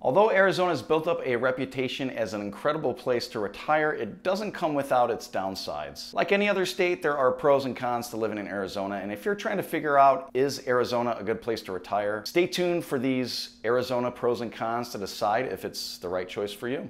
Although Arizona's built up a reputation as an incredible place to retire, it doesn't come without its downsides. Like any other state, there are pros and cons to living in Arizona, and if you're trying to figure out is Arizona a good place to retire, stay tuned for these Arizona pros and cons to decide if it's the right choice for you.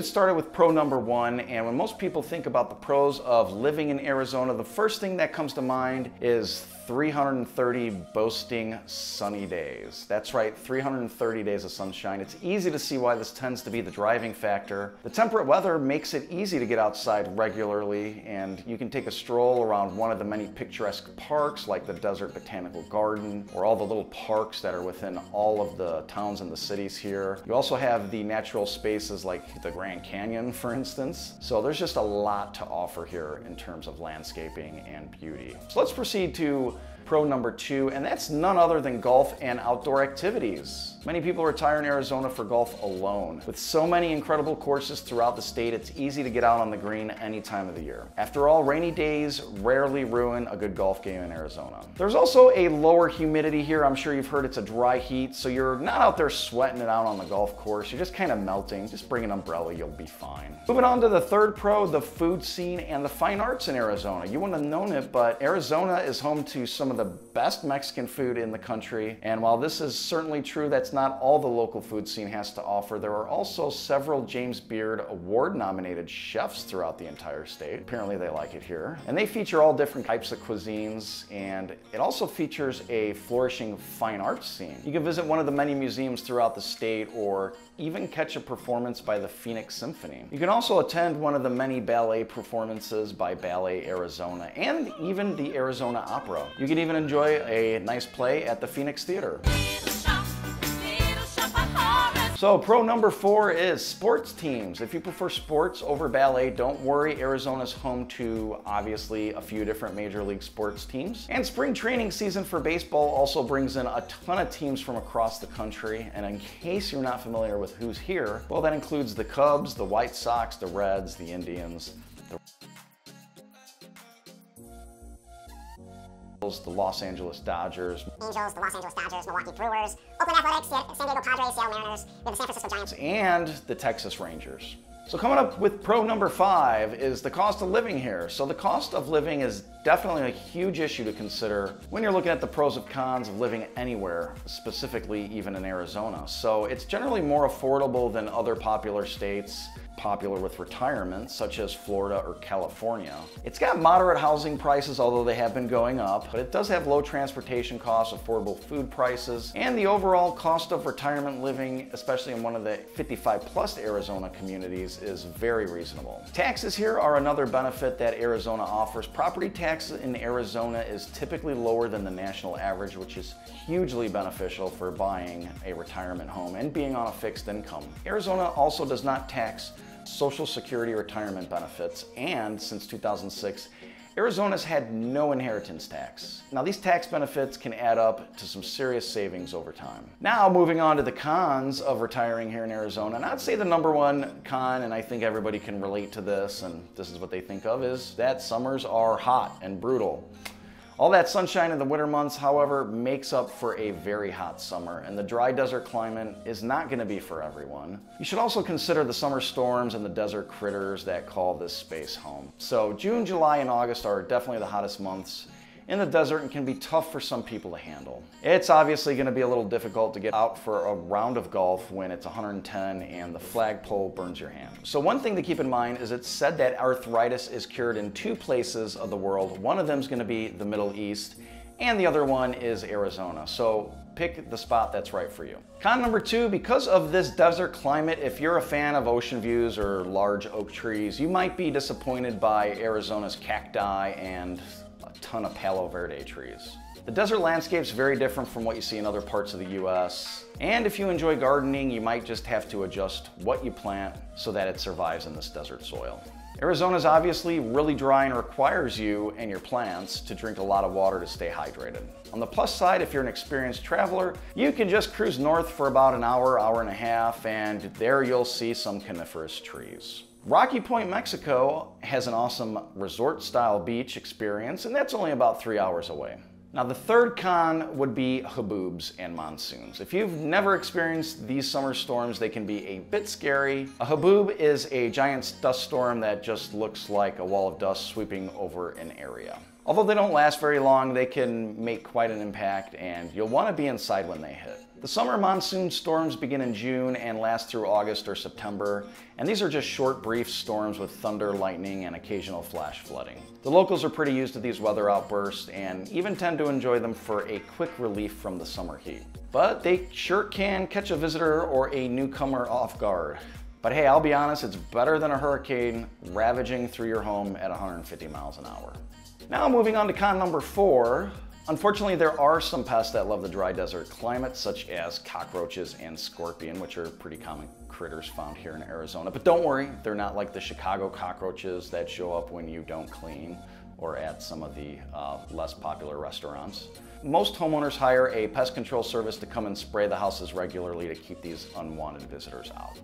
Get started with pro number one. And when most people think about the pros of living in Arizona, the first thing that comes to mind is 330 boasting sunny days. That's right, 330 days of sunshine. It's easy to see why this tends to be the driving factor. The temperate weather makes it easy to get outside regularly, and you can take a stroll around one of the many picturesque parks like the Desert Botanical Garden or all the little parks that are within all of the towns and the cities here. You also have the natural spaces like the Grand Canyon, for instance. So there's just a lot to offer here in terms of landscaping and beauty. So let's proceed to pro number two, and that's none other than golf and outdoor activities. Many people retire in Arizona for golf alone. With so many incredible courses throughout the state, it's easy to get out on the green any time of the year. After all, rainy days rarely ruin a good golf game in Arizona. There's also a lower humidity here. I'm sure you've heard it's a dry heat, so you're not out there sweating it out on the golf course. You're just kind of melting. Just bring an umbrella, you'll be fine. Moving on to the third pro, the food scene and the fine arts in Arizona. You wouldn't have known it, but Arizona is home to some of the best Mexican food in the country. And while this is certainly true, that's that's not all the local food scene has to offer. There are also several James Beard Award nominated chefs throughout the entire state. Apparently they like it here. And they feature all different types of cuisines and it also features a flourishing fine arts scene. You can visit one of the many museums throughout the state or even catch a performance by the Phoenix Symphony. You can also attend one of the many ballet performances by Ballet Arizona and even the Arizona Opera. You can even enjoy a nice play at the Phoenix Theater. So pro number four is sports teams. If you prefer sports over ballet, don't worry. Arizona's home to obviously a few different major league sports teams. And spring training season for baseball also brings in a ton of teams from across the country. And in case you're not familiar with who's here, well, that includes the Cubs, the White Sox, the Reds, the Indians, the the Los Angeles Dodgers, Angels, the Los Angeles Dodgers, Milwaukee Brewers, Oakland Athletics, San Diego Padres, Seattle Mariners, the San Francisco Giants, and the Texas Rangers. So coming up with pro number five is the cost of living here. So the cost of living is definitely a huge issue to consider when you're looking at the pros and cons of living anywhere, specifically even in Arizona. So it's generally more affordable than other popular states popular with retirement, such as Florida or California. It's got moderate housing prices, although they have been going up, but it does have low transportation costs, affordable food prices, and the overall cost of retirement living, especially in one of the 55 plus Arizona communities, is very reasonable. Taxes here are another benefit that Arizona offers. Property tax in Arizona is typically lower than the national average, which is hugely beneficial for buying a retirement home and being on a fixed income. Arizona also does not tax Social Security retirement benefits, and since 2006, Arizona's had no inheritance tax. Now these tax benefits can add up to some serious savings over time. Now moving on to the cons of retiring here in Arizona, and I'd say the number one con, and I think everybody can relate to this, and this is what they think of, is that summers are hot and brutal. All that sunshine in the winter months, however, makes up for a very hot summer, and the dry desert climate is not gonna be for everyone. You should also consider the summer storms and the desert critters that call this space home. So June, July, and August are definitely the hottest months, in the desert and can be tough for some people to handle. It's obviously going to be a little difficult to get out for a round of golf when it's 110 and the flagpole burns your hand. So one thing to keep in mind is it's said that arthritis is cured in two places of the world. One of them is going to be the Middle East and the other one is Arizona. So pick the spot that's right for you. Con number two, because of this desert climate, if you're a fan of ocean views or large oak trees, you might be disappointed by Arizona's cacti and ton of Palo Verde trees. The desert landscape is very different from what you see in other parts of the US. And if you enjoy gardening, you might just have to adjust what you plant so that it survives in this desert soil. Arizona is obviously really dry and requires you and your plants to drink a lot of water to stay hydrated. On the plus side, if you're an experienced traveler, you can just cruise north for about an hour, hour and a half, and there you'll see some coniferous trees. Rocky Point, Mexico has an awesome resort style beach experience, and that's only about three hours away. Now, the third con would be haboobs and monsoons. If you've never experienced these summer storms, they can be a bit scary. A haboob is a giant dust storm that just looks like a wall of dust sweeping over an area. Although they don't last very long, they can make quite an impact, and you'll want to be inside when they hit. The summer monsoon storms begin in June and last through August or September, and these are just short, brief storms with thunder, lightning, and occasional flash flooding. The locals are pretty used to these weather outbursts and even tend to enjoy them for a quick relief from the summer heat. But they sure can catch a visitor or a newcomer off guard. But hey, I'll be honest, it's better than a hurricane ravaging through your home at 150 miles an hour. Now moving on to con number four, Unfortunately, there are some pests that love the dry desert climate, such as cockroaches and scorpion, which are pretty common critters found here in Arizona. But don't worry, they're not like the Chicago cockroaches that show up when you don't clean or at some of the uh, less popular restaurants. Most homeowners hire a pest control service to come and spray the houses regularly to keep these unwanted visitors out.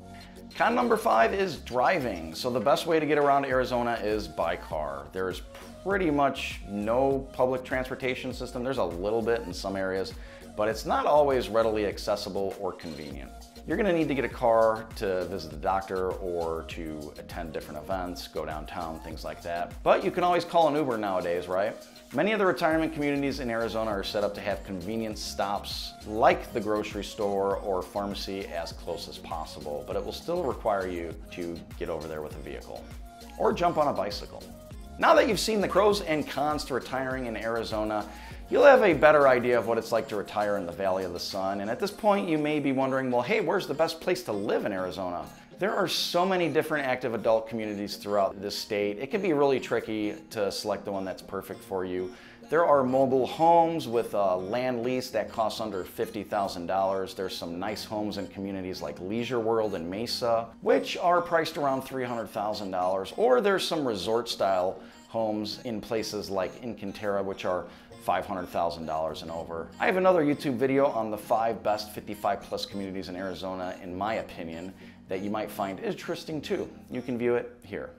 Con number five is driving. So the best way to get around Arizona is by car. There's pretty much no public transportation system. There's a little bit in some areas, but it's not always readily accessible or convenient. You're gonna need to get a car to visit the doctor or to attend different events, go downtown, things like that. But you can always call an Uber nowadays, right? Many of the retirement communities in Arizona are set up to have convenience stops like the grocery store or pharmacy as close as possible, but it will still require you to get over there with a vehicle or jump on a bicycle. Now that you've seen the pros and cons to retiring in Arizona, you'll have a better idea of what it's like to retire in the Valley of the Sun. And at this point, you may be wondering, well, hey, where's the best place to live in Arizona? There are so many different active adult communities throughout this state. It can be really tricky to select the one that's perfect for you. There are mobile homes with a land lease that costs under $50,000. There's some nice homes in communities like Leisure World and Mesa, which are priced around $300,000. Or there's some resort style homes in places like Encanterra, which are $500,000 and over. I have another YouTube video on the five best 55 plus communities in Arizona, in my opinion, that you might find interesting too. You can view it here.